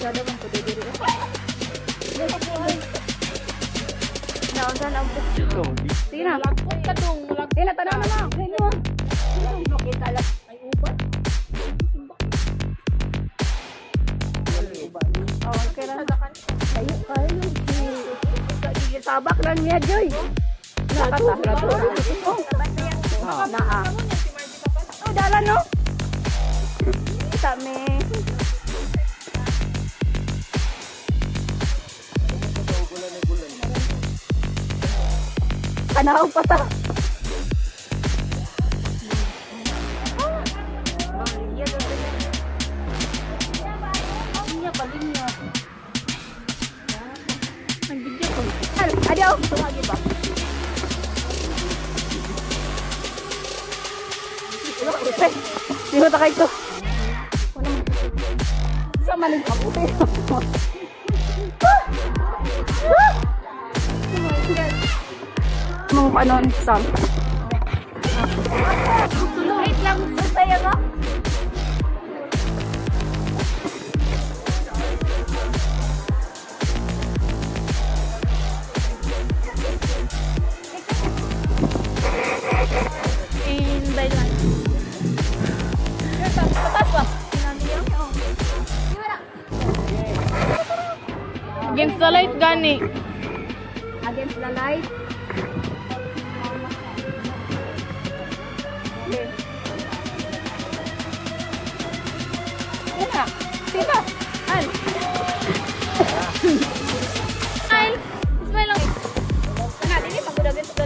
Kada man ko diri. Naunsan ang book. Sige na. Malagpot ka dong. Sige na, tanaw na lang. Sige na. Makita lang. Ay, uban. Oh, okay lang. Kayo, kayo. Tabak lang niya, Joy. Nakata. Oh, naa. Oh, dala no? Kita me. Kanaw pa ta. Adiyo. Tumagi ba? Di ba takay to? Sa manig pa panon sam. Wait lang, saya ka? Against the light gani. Against the light. Sino? An? Smile. Smile lang. Ano, dili pagod against the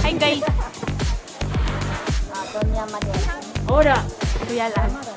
Hi guys. Ato niya madyan. Ora. Kuya lang.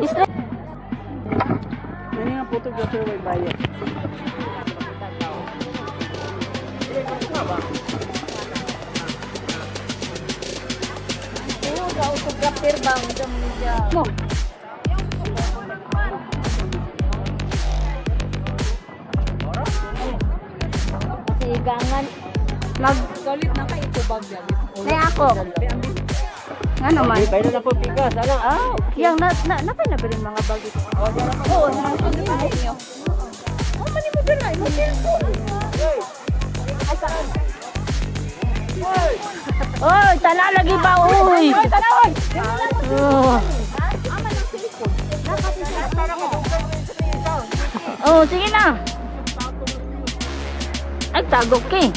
Isra. Ano nga photographer may bayad? Ano sa autographer ba ang isang media? Mo. Kasi gangan. Nag... Galit na kayo ito bag yan. Nay ako. Nga naman. Okay, bayad na po pikas. Ano? Ah, Yang na na napay na ba rin mga bagay? Oo, na sa niyo. Oh, mani mo dala, mo cellphone. Ay saan? Oy, tala lagi ba uy? Oy, tala oy. Oh. Oh, sige na. Ay, tagok eh.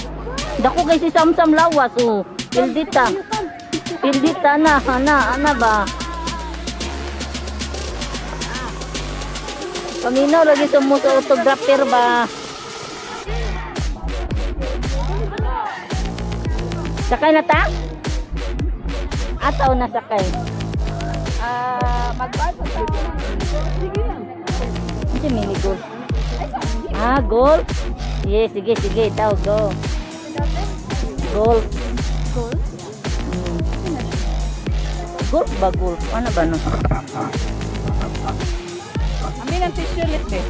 Dako kay si Samsam lawas, oh. Pildita. Pildita na, ana, ana ba? Paminaw lagi sa mo sa autographer ba? Sakay na ta? Ataw na sakay. Ah, magbayad sa Sige lang. Hindi mini golf. Ah, golf? Yes, sige, sige. Itaw, go. Golf. Golf ba golf? Ano ba no? Amin ang tissue ulit eh.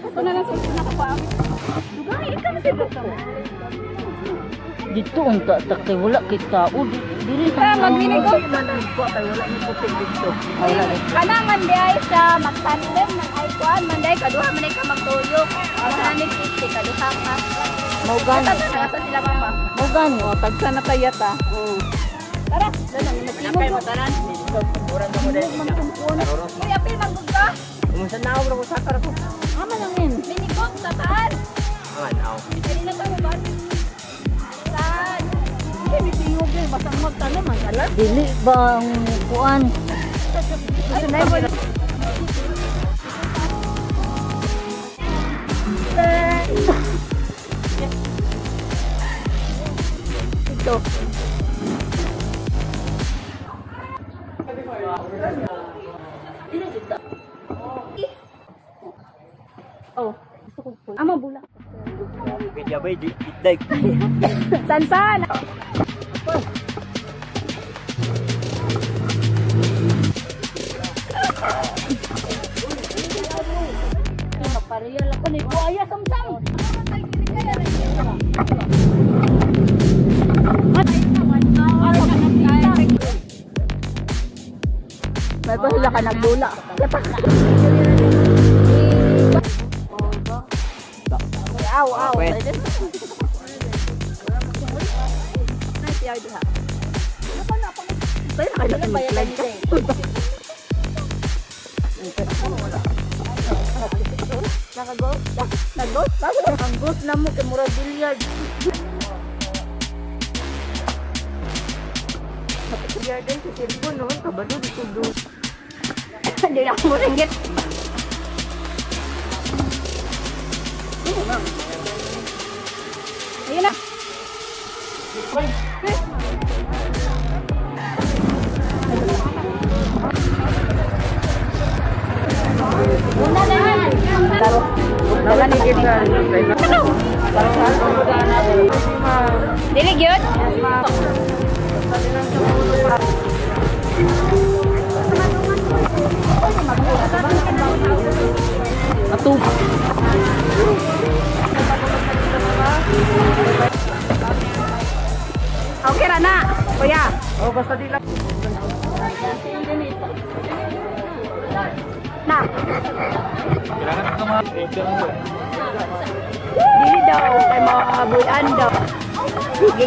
Ito na lang sa nakapaamit. Dugay, ikaw na si Bata. Dito unta ta kay wala kay tao di diri Kaya mag-mini golf man ko kay wala ni puti dito. Kanangan di ay sa magtandem ng ikuan manday kaduha man ay ka magtuyok. Asa ni kiti kaduha ka. Mao gani. Tata sa sila mama. Mao gani. O tagsa na tayata. Tara, dala ni Nakay mo tanan. Murang na mo dahil. Kuya pil manggugka. Kumusta na ako na sakar ako. Ama lang yun. Mini golf sa taan. Aman, aw. Dili na tayo ba? Saan? Hindi tingog din basang magtanong man alam. Dili ba ang kuan? dito. Oh, gusto ko po. Ama bula. San san. Pariyal ako ni oh, Buaya Samsam. Ano man tayo kini rin. May bahula ka nagbula. Aw, aw. Nice yard ha. Tayo na kayo ng bayaran niya. Naka-ghost? Nag-ghost? Ang ghost na mo kay Mura Billiard. Billiard din sa cellphone noon. Kabalo dito doon. Hindi na ako ringgit. Ayun na. Una na yan. Laro. Wala ni kita. Dili gyud? Atu. Okay ra na. Kuya. Oh, basta di lang. Na. Kailangan ka mga Dili daw kay mga kabuyan daw. Sige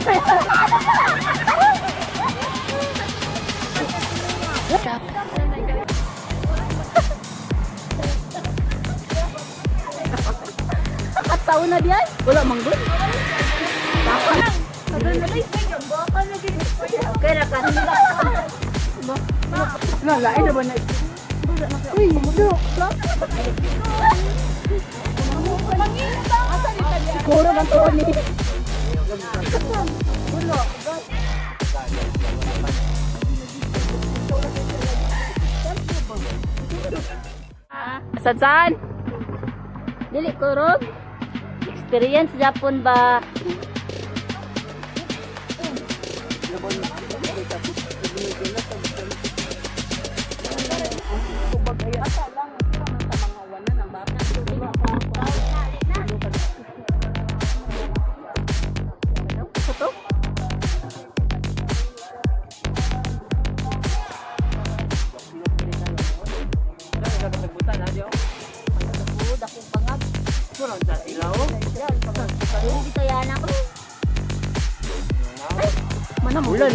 At sauna diyan? Wala manggod. Kaya ka No, lain na ba na? Uy, mudo. Siguro bang tuon Saan saan? Dili ko rog. Experience Japon ba?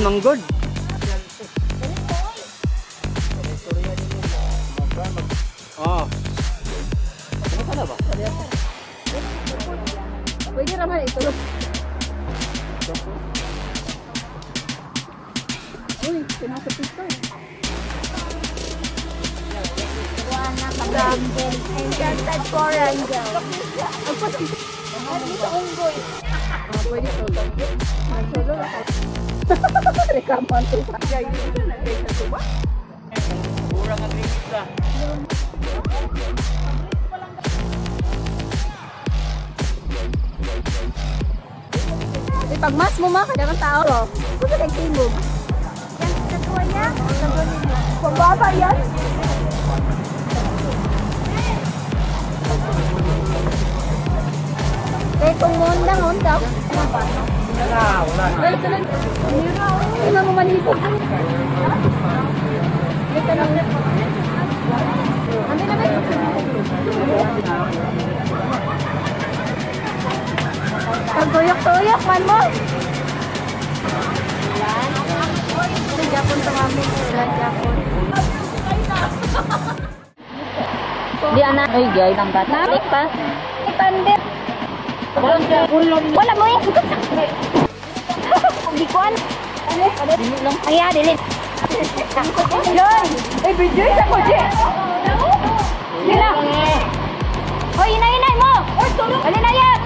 Among good. Pemondang ontak. Kenapa? Ini. Ini mau man mo. Di anak. Ay, gay ng bata. Lipas. Ipandit. Wala mo eh. Gikuan. Ang iya, dilit. Lon! Eh, video sa koje! Sila! Hoy, inay-inay mo! Alin na yan!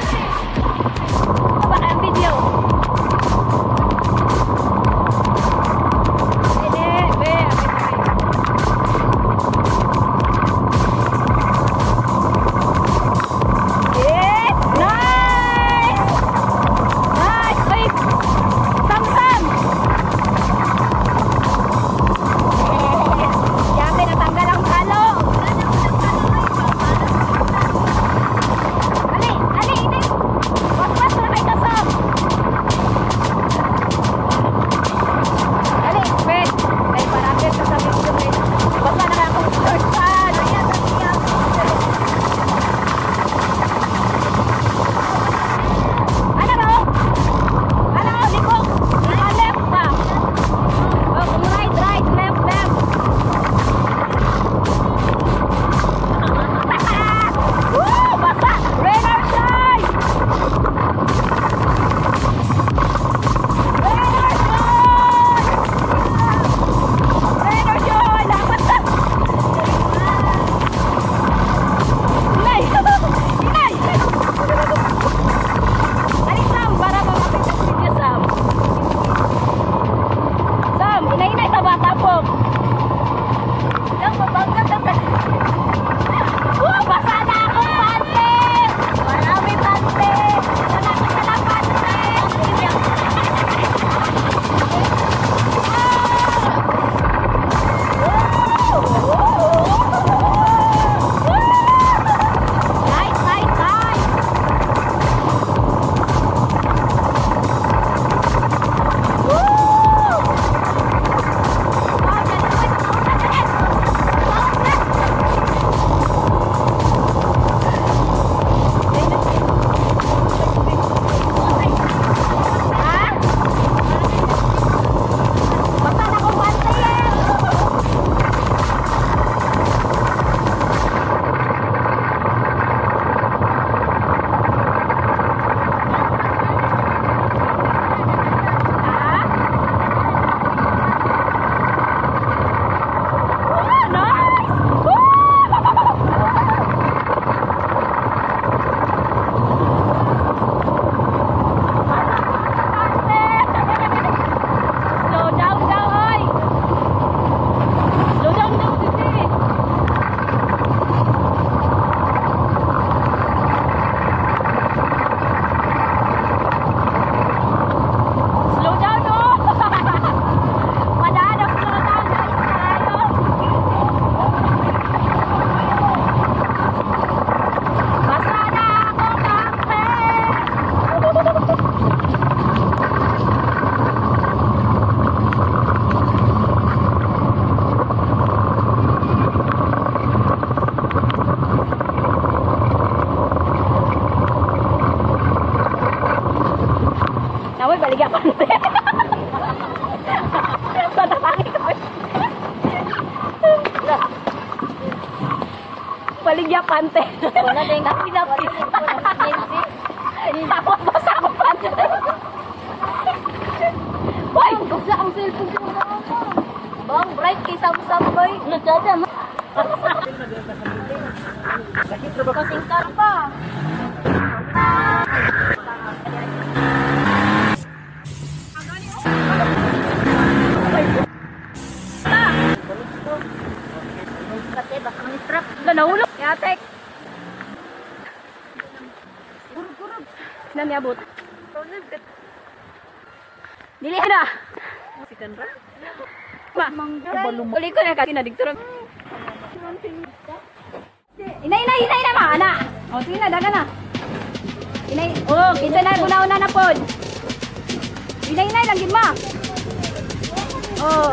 Na kasi nadigturog. Inay, inay, inay na ma, ana. O, sige na, daga na. Inay, oh, kinsa na, una-una na pod. Inay, inay, lang gid ma. Oh,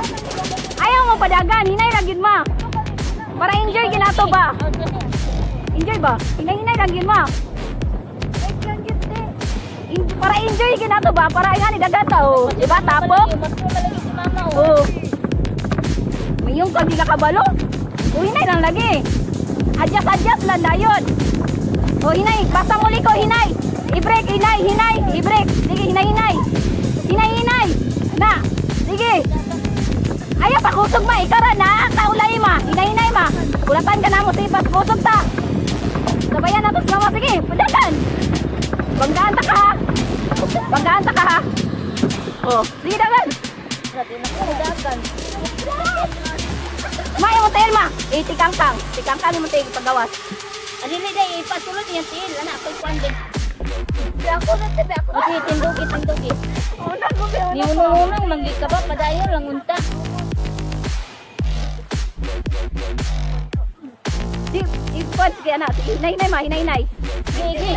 ayaw mo padagan, inay, lang gid ma. Para enjoy ginato ba? Enjoy ba? Inay, inay, lang gid ma. Para enjoy ginato ba? Para nga ni dagata, oh. Diba, tapok? Oh. Mayong kag di nakabalo. O hinay lang lagi. Adjust adjust lang dayon. O hinay, basta muli ko hinay. I-break hinay, hinay, i-break. Sige hinay hinay. Hinay hinay. Na. Sige. Ayaw pa kusog ma, ikara na. Taulay ma. Hinay hinay ma. Kulatan ka na mo sipas kusog ta. Sabayan na to sa. Sige, padagan. Banggaan ta ka ha. Banggaan ta ka ha. Oh, sige dagan. Maya mo tayo ma. Eh, tikang-kang. Tikang-kang mo tayo paggawas. Ano ni day ipasulod niya til ana ko kwande. Ako na tabi ako. Okay, tindugi tindugi. Una ko ba? Ni unong-unong manggi ka ba padayon lang unta. Di, ipad kaya anak. Sige, hinay, hinay ma. Hinay, hinay. Gigi.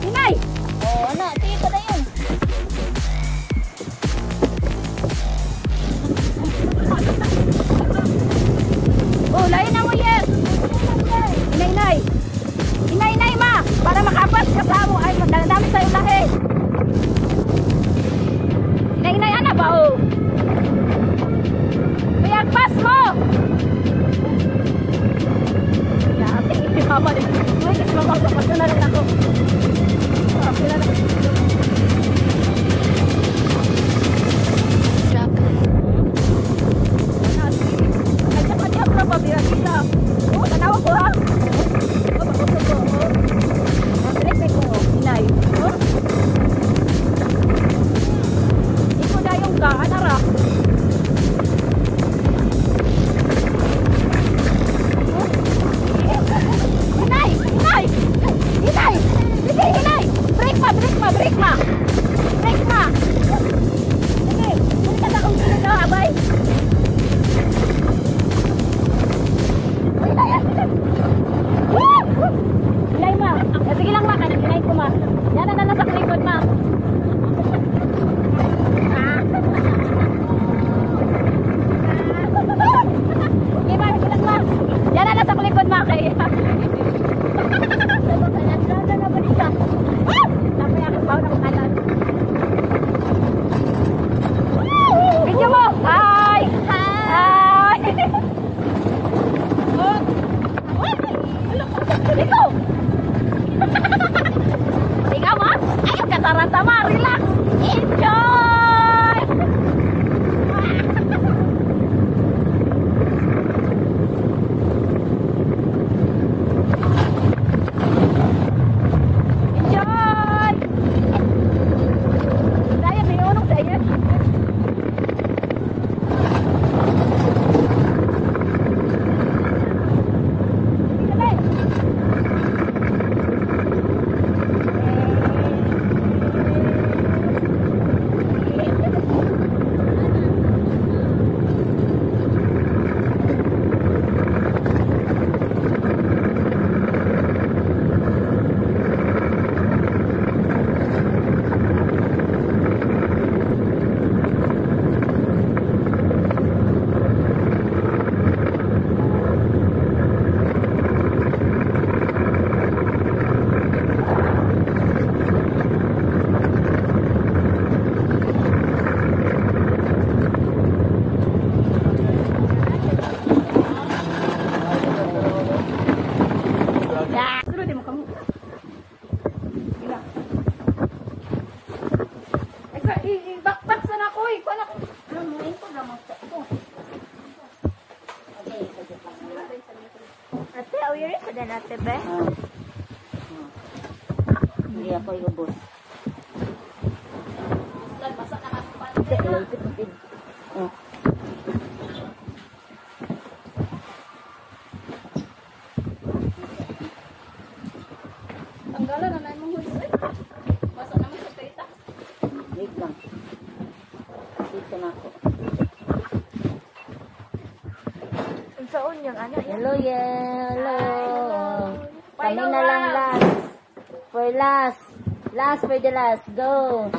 Hinay. Oh, ana, sige padayon. Para makapas ka sa mo. Ay, dami sa'yo lahi. For the last. Go.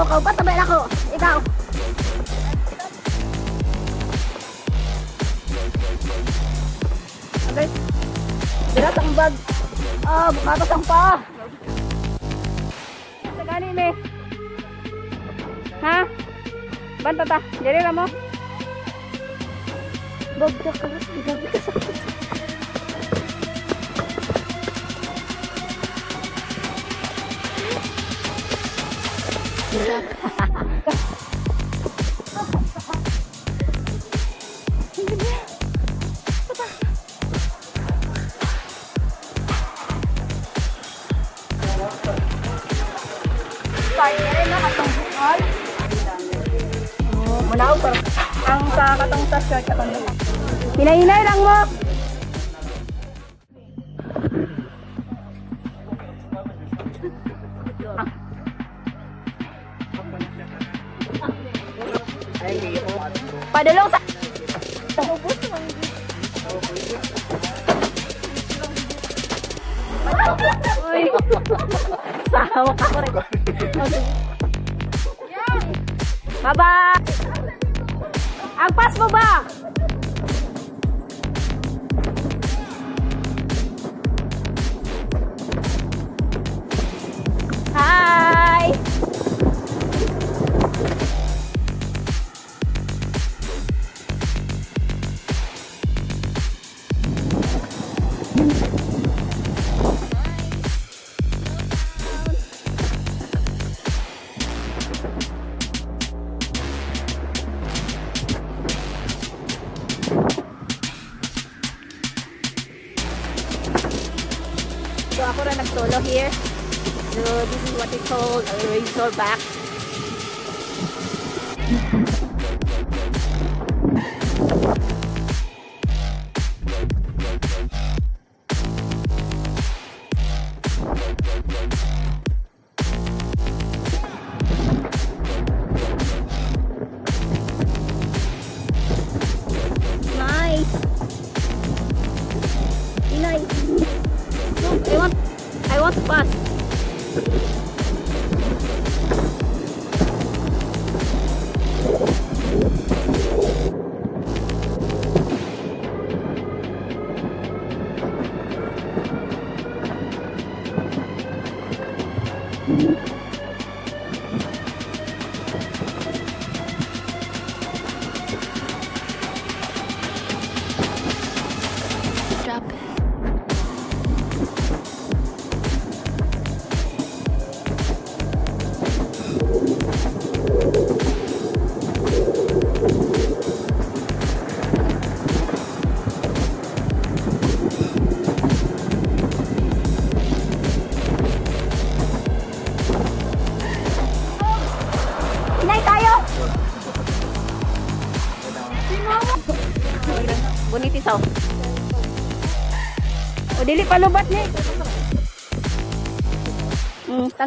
O, kau pa tabay ako. Ikaw. Okay. Dirat ang bag. Ah, bukatas ang pa. Sa gani me. Ha? Banta ta. Dili ra mo. Bagda ka. Gabi ka manaw pa. Ang sa katong sa shirt katong. Hinay-hinay lang mo. Pass mo ba? Back.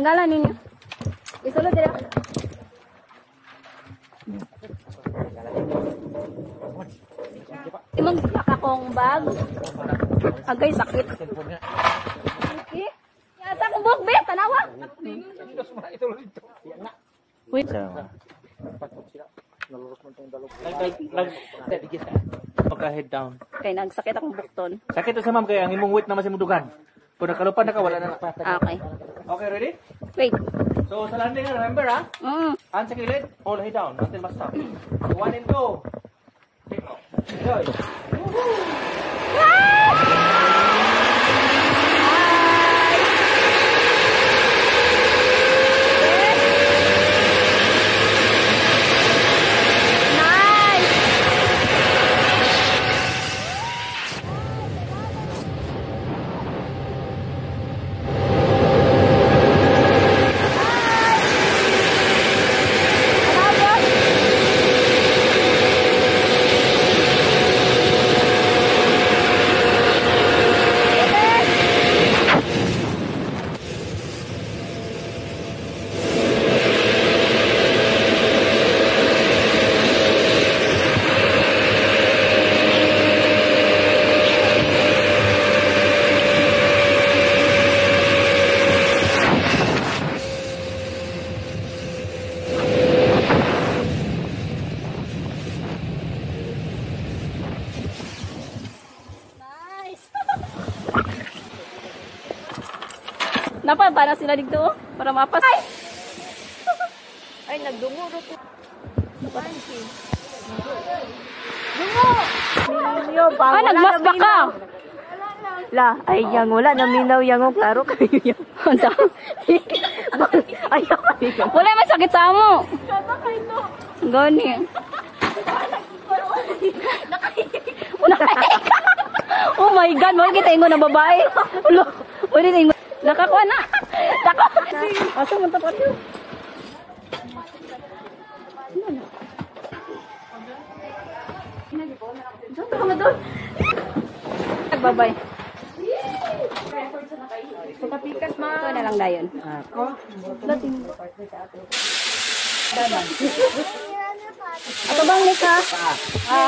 Tanggalan ninyo. Isulod dira. Imong akong bag. Agay sakit. Okay. Yasa kong buhok, be, tanawa. Wait. Pagka head down. Okay, nagsakit akong bukton. Sakit sa ma'am kaya ang imong weight naman sa mudugan. Kung nakalupan na ka, wala na. Ah, okay. Okay, ready? Wait. So sa landing, remember ha? Mm. Hands sa kilid, all head down. Nothing must stop. One and two. Take off. Enjoy. Nice! Nice! Napa, para sila dito oh, para mapas. Ay! Ay, nagdungo ro po. Dungo! Ah, nagmasbak ka! La, ay yang wala naminaw yang og klaro kayo yang. Unsa? Ayaw kayo. Wala may sakit sa amo. Gani. Oh my God, mo kita ingon na babae. Ulo, na ingon. Nakakuha na. Nakakuha. Asa mo tapat yun? Diyan ka nga doon. Nagbabay. Pagkapikas ma. Ito na lang dayon. Ato bang ni ka?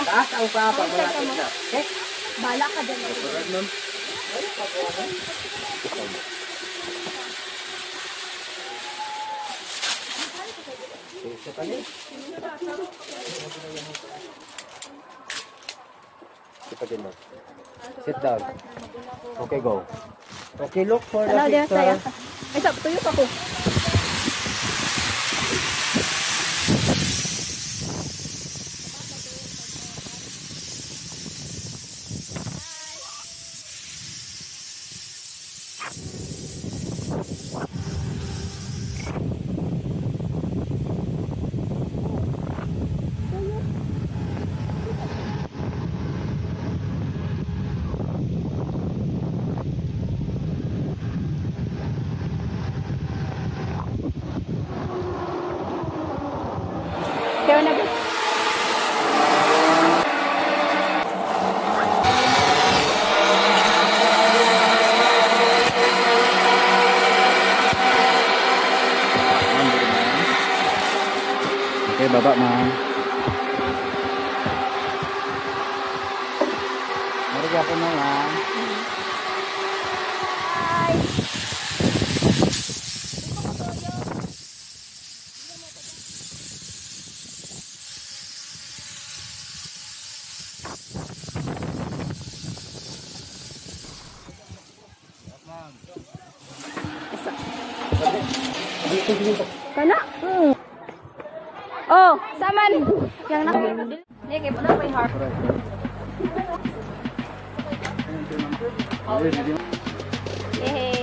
Taas ang pa, pag malapit na. Bala ka dyan. Sit down. Okay, go. Okay, look for the Ano din picture. Ay, sa tuyo pa ko. 好嘞，嘿。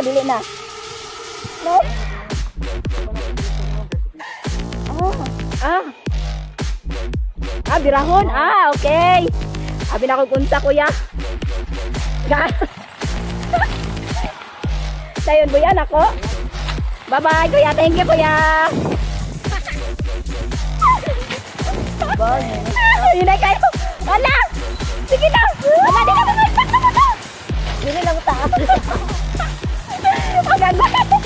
Na otro, dili na. No? Ah. Ah, birahon. Ah, okay. Abi na ko kunsa kuya. Ga. Sayon buyan ako. Bye-bye kuya. Thank you kuya. Bye. Hinay kayo. Wala. Sige na. Wala, di na na. Dili lang ta. Ang